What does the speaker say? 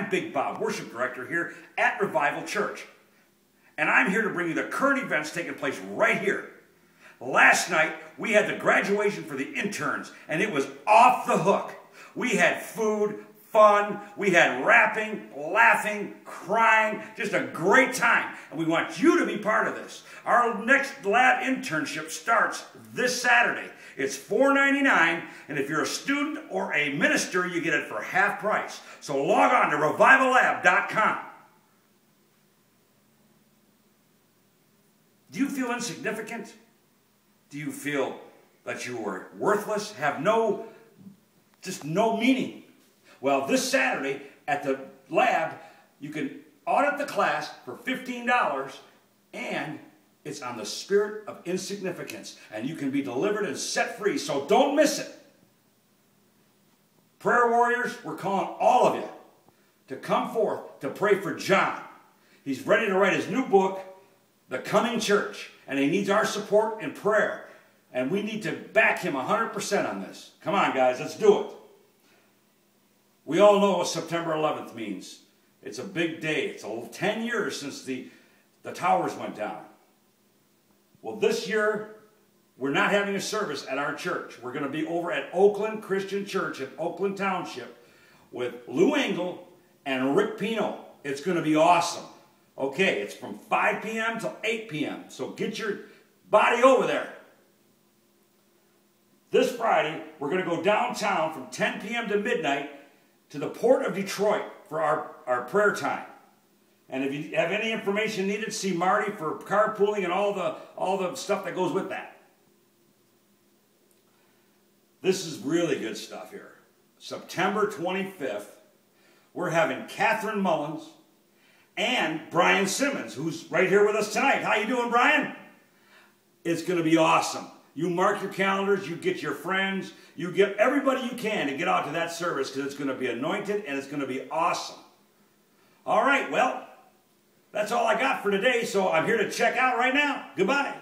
I'm Big Bob, worship director here at Revival Church. And I'm here to bring you the current events taking place right here. Last night, we had the graduation for the interns, and it was off the hook. We had food, fun, we had rapping, laughing, crying, just a great time. And we want you to be part of this. Our next lab internship starts this Saturday. It's $4.99, and if you're a student or a minister, you get it for half price. So log on to revivallab.com. Do you feel insignificant? Do you feel that you are worthless, have no, just no meaning? Well, this Saturday at the lab, you can audit the class for $15 and it's on the spirit of insignificance and you can be delivered and set free. So don't miss it. Prayer warriors, we're calling all of you to come forth to pray for John. He's ready to write his new book, The Coming Church, and he needs our support and prayer. And we need to back him 100% on this. Come on, guys, let's do it. We all know what September 11th means. It's a big day. It's 10 years since the, the towers went down. Well, this year, we're not having a service at our church. We're going to be over at Oakland Christian Church in Oakland Township with Lou Engle and Rick Pino. It's going to be awesome. Okay, it's from 5 p.m. till 8 p.m. So get your body over there. This Friday, we're going to go downtown from 10 p.m. to midnight to the Port of Detroit for our, our prayer time. And if you have any information needed, see Marty for carpooling and all the, all the stuff that goes with that. This is really good stuff here. September 25th, we're having Catherine Mullins and Brian Simmons, who's right here with us tonight. How you doing, Brian? It's going to be awesome. You mark your calendars, you get your friends, you get everybody you can to get out to that service because it's going to be anointed and it's going to be awesome. All right, well, that's all I got for today, so I'm here to check out right now. Goodbye.